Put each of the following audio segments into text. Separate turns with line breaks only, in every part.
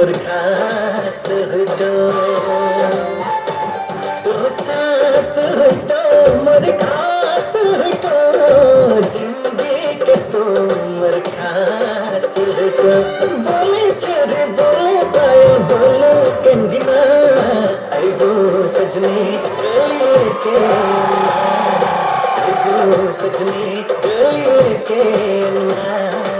मोर खास हटो। तू सास हटो, मोर खास हटो। ज़िंदगी के तू मोर खास हटो। बोले छोरे बोले पाए, बोले कंगना आई वो सजनी लेके वो सजनी लेके ना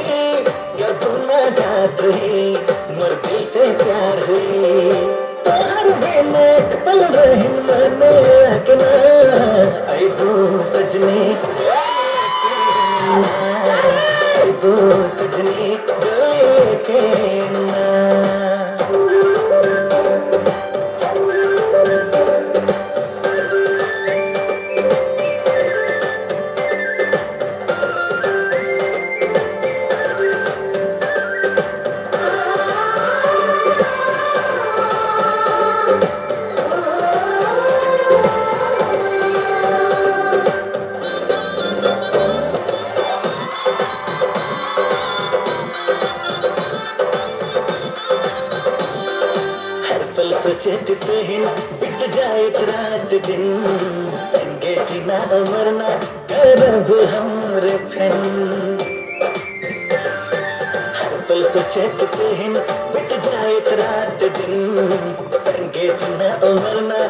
हर पल सोचे बिट जाए रात दिन। संगे जीना अमरना करब हमरे फ़ैन। पल सोचे तुहिन बिट जाए रात दिन। संगे जीना अमरना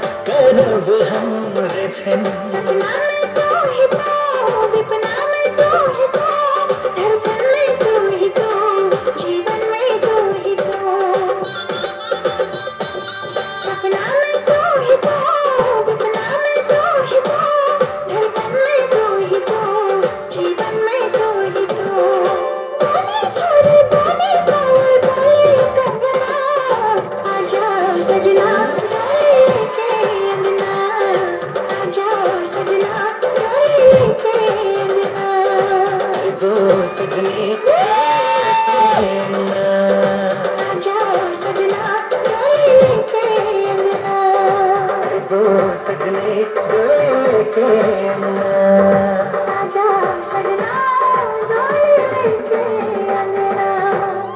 वो सजने जो लेके ना।